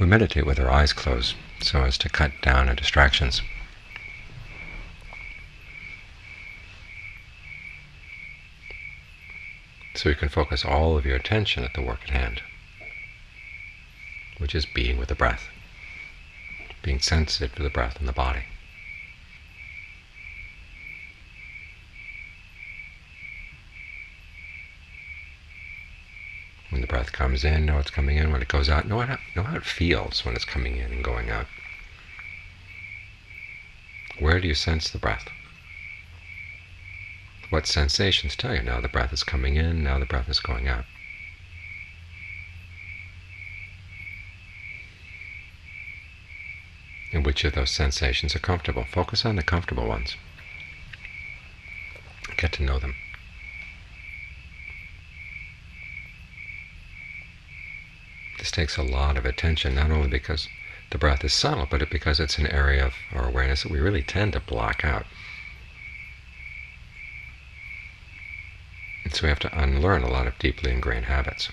We meditate with our eyes closed so as to cut down on distractions. So you can focus all of your attention at the work at hand, which is being with the breath, being sensitive to the breath in the body. Breath comes in, know it's coming in. When it goes out, know how, know how it feels when it's coming in and going out. Where do you sense the breath? What sensations tell you now the breath is coming in, now the breath is going out? And which of those sensations are comfortable? Focus on the comfortable ones. Get to know them. This takes a lot of attention, not only because the breath is subtle, but because it's an area of our awareness that we really tend to block out. And so we have to unlearn a lot of deeply ingrained habits,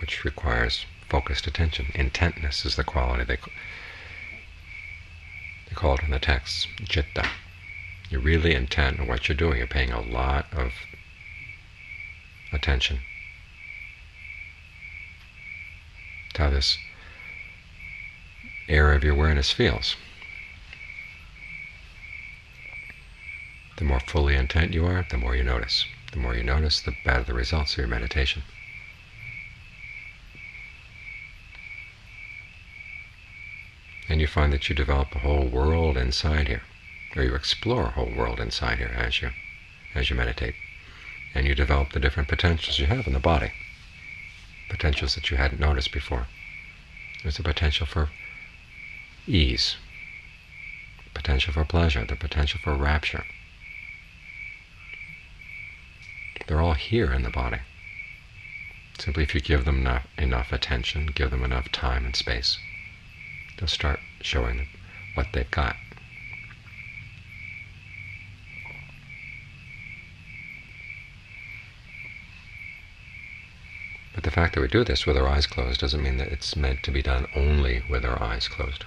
which requires focused attention. Intentness is the quality they, they call it in the texts, citta. You're really intent on what you're doing. You're paying a lot of attention how this area of your awareness feels. The more fully intent you are, the more you notice. The more you notice, the better the results of your meditation. And you find that you develop a whole world inside here, or you explore a whole world inside here as you as you meditate and you develop the different potentials you have in the body, potentials that you hadn't noticed before. There's a potential for ease, potential for pleasure, the potential for rapture. They're all here in the body. Simply if you give them enough, enough attention, give them enough time and space, they'll start showing what they've got. But the fact that we do this with our eyes closed doesn't mean that it's meant to be done only with our eyes closed.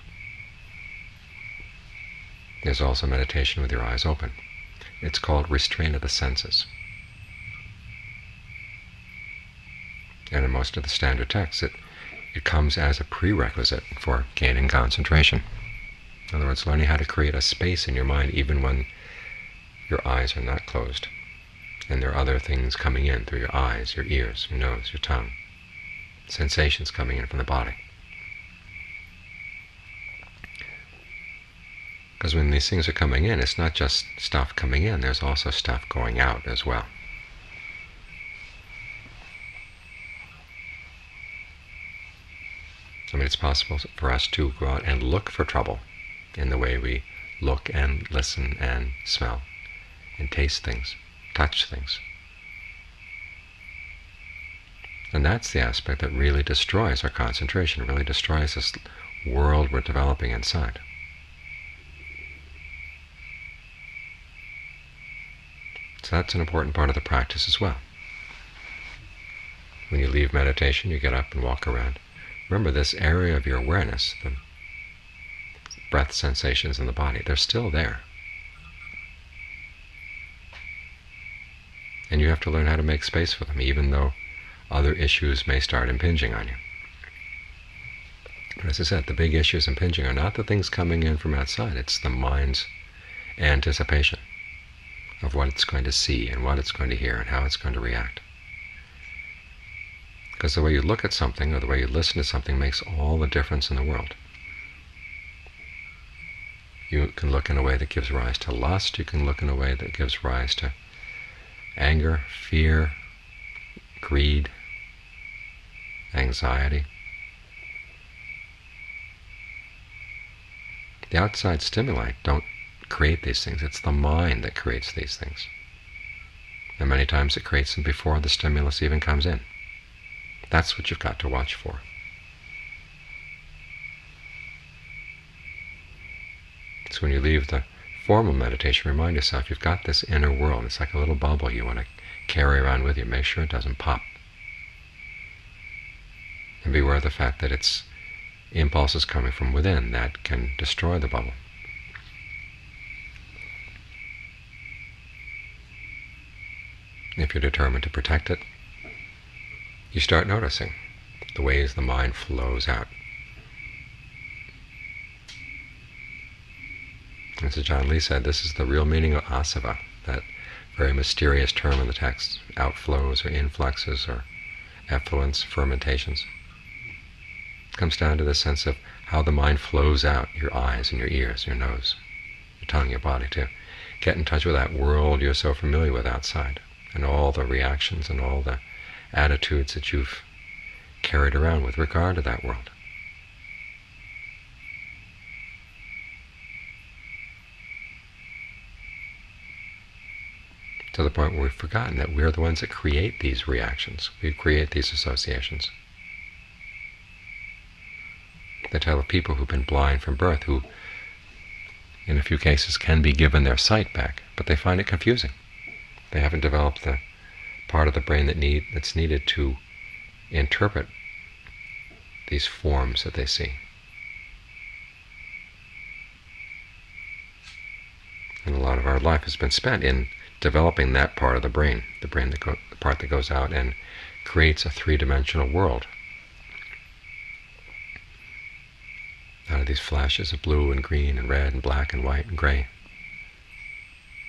There's also meditation with your eyes open. It's called restraint of the senses. And in most of the standard texts, it, it comes as a prerequisite for gaining concentration. In other words, learning how to create a space in your mind even when your eyes are not closed and there are other things coming in through your eyes, your ears, your nose, your tongue, sensations coming in from the body. Because when these things are coming in, it's not just stuff coming in, there's also stuff going out as well. I mean, it's possible for us to go out and look for trouble in the way we look and listen and smell and taste things touch things. And that's the aspect that really destroys our concentration, really destroys this world we're developing inside. So that's an important part of the practice as well. When you leave meditation, you get up and walk around. Remember this area of your awareness, the breath sensations in the body, they're still there. And you have to learn how to make space for them, even though other issues may start impinging on you. But as I said, the big issues impinging are not the things coming in from outside, it's the mind's anticipation of what it's going to see and what it's going to hear and how it's going to react. Because the way you look at something or the way you listen to something makes all the difference in the world. You can look in a way that gives rise to lust, you can look in a way that gives rise to anger, fear, greed, anxiety. The outside stimuli don't create these things. It's the mind that creates these things. And many times it creates them before the stimulus even comes in. That's what you've got to watch for. So when you leave the formal meditation, remind yourself you've got this inner world. It's like a little bubble you want to carry around with you. Make sure it doesn't pop. And beware of the fact that it's impulses coming from within that can destroy the bubble. If you're determined to protect it, you start noticing the ways the mind flows out. As Ajaan Lee said, this is the real meaning of asava, that very mysterious term in the text, outflows or influxes or effluents, fermentations. It comes down to the sense of how the mind flows out your eyes and your ears, your nose, your tongue, your body too. Get in touch with that world you're so familiar with outside and all the reactions and all the attitudes that you've carried around with regard to that world. To the point where we've forgotten that we're the ones that create these reactions. We create these associations. They tell of people who've been blind from birth, who in a few cases can be given their sight back, but they find it confusing. They haven't developed the part of the brain that need that's needed to interpret these forms that they see. And a lot of our life has been spent in developing that part of the brain, the brain that go, the part that goes out and creates a three-dimensional world out of these flashes of blue and green and red and black and white and gray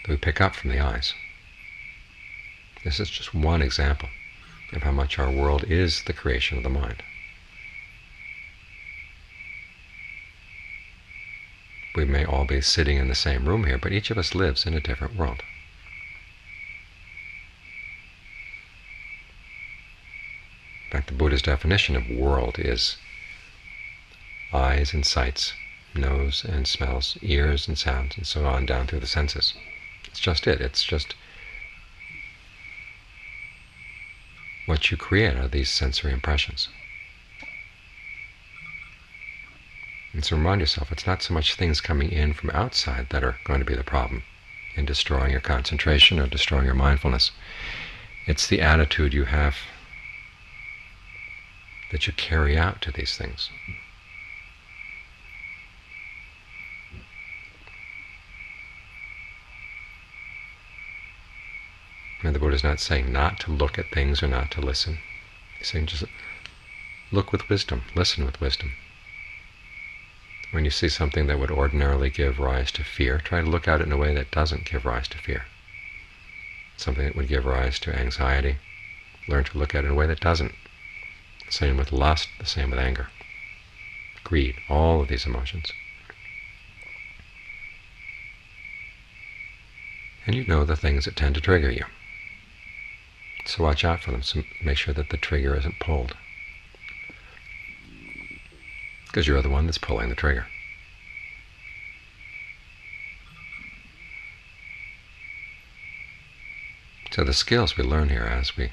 that we pick up from the eyes. This is just one example of how much our world is the creation of the mind. We may all be sitting in the same room here, but each of us lives in a different world. Buddha's definition of world is eyes and sights, nose and smells, ears and sounds, and so on down through the senses. It's just it. It's just what you create are these sensory impressions. And so remind yourself, it's not so much things coming in from outside that are going to be the problem in destroying your concentration or destroying your mindfulness. It's the attitude you have that you carry out to these things. And the Buddha is not saying not to look at things or not to listen. He's saying just look with wisdom, listen with wisdom. When you see something that would ordinarily give rise to fear, try to look at it in a way that doesn't give rise to fear. Something that would give rise to anxiety, learn to look at it in a way that doesn't. Same with lust, the same with anger, greed, all of these emotions. And you know the things that tend to trigger you. So watch out for them. So make sure that the trigger isn't pulled. Because you're the one that's pulling the trigger. So the skills we learn here as we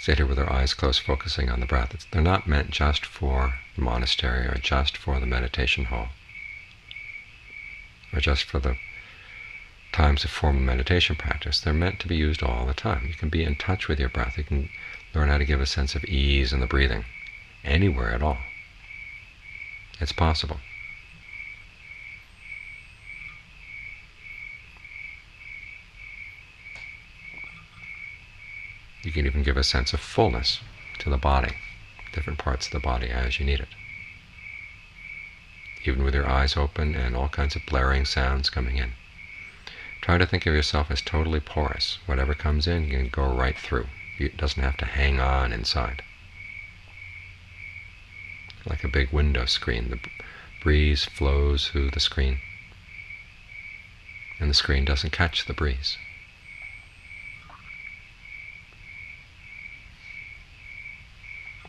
sit here with our eyes closed focusing on the breath, they're not meant just for the monastery or just for the meditation hall or just for the times of formal meditation practice. They're meant to be used all the time. You can be in touch with your breath. You can learn how to give a sense of ease in the breathing anywhere at all. It's possible. You can even give a sense of fullness to the body, different parts of the body as you need it. Even with your eyes open and all kinds of blaring sounds coming in. Try to think of yourself as totally porous. Whatever comes in, you can go right through. It doesn't have to hang on inside. Like a big window screen, the breeze flows through the screen, and the screen doesn't catch the breeze.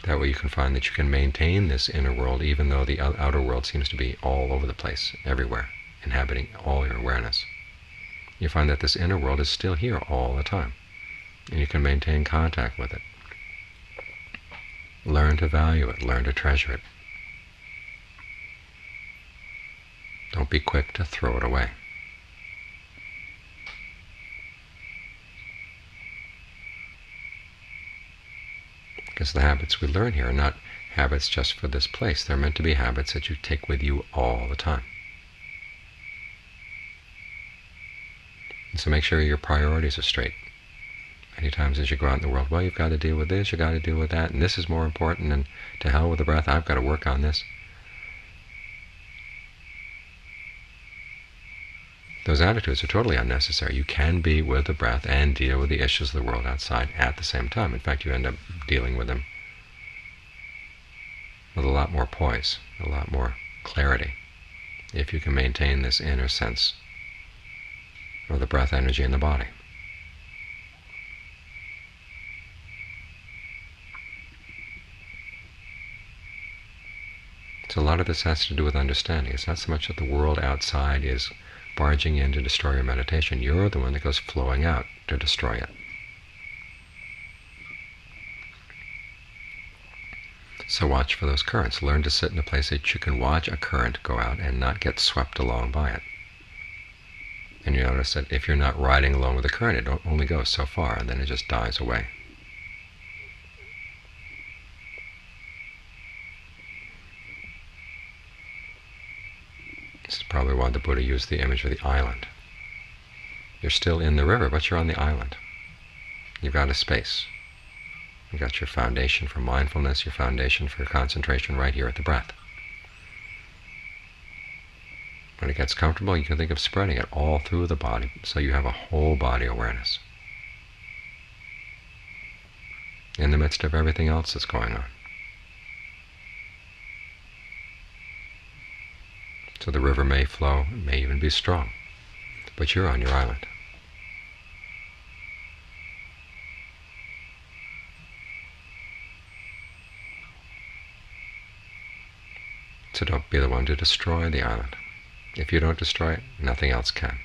That way you can find that you can maintain this inner world even though the outer world seems to be all over the place, everywhere, inhabiting all your awareness you find that this inner world is still here all the time. And you can maintain contact with it. Learn to value it, learn to treasure it. Don't be quick to throw it away. Because the habits we learn here are not habits just for this place. They're meant to be habits that you take with you all the time. And so make sure your priorities are straight. Many times as you go out in the world, well, you've got to deal with this, you've got to deal with that, and this is more important, and to hell with the breath, I've got to work on this. Those attitudes are totally unnecessary. You can be with the breath and deal with the issues of the world outside at the same time. In fact, you end up dealing with them with a lot more poise, a lot more clarity, if you can maintain this inner sense of the breath energy in the body. So a lot of this has to do with understanding. It's not so much that the world outside is barging in to destroy your meditation. You're the one that goes flowing out to destroy it. So watch for those currents. Learn to sit in a place that you can watch a current go out and not get swept along by it. And you notice that if you're not riding along with the current, it only goes so far, and then it just dies away. This is probably why the Buddha used the image of the island. You're still in the river, but you're on the island. You've got a space. You've got your foundation for mindfulness, your foundation for concentration right here at the breath. When it gets comfortable, you can think of spreading it all through the body so you have a whole body awareness in the midst of everything else that's going on. So the river may flow, it may even be strong, but you're on your island. So don't be the one to destroy the island. If you don't destroy it, nothing else can.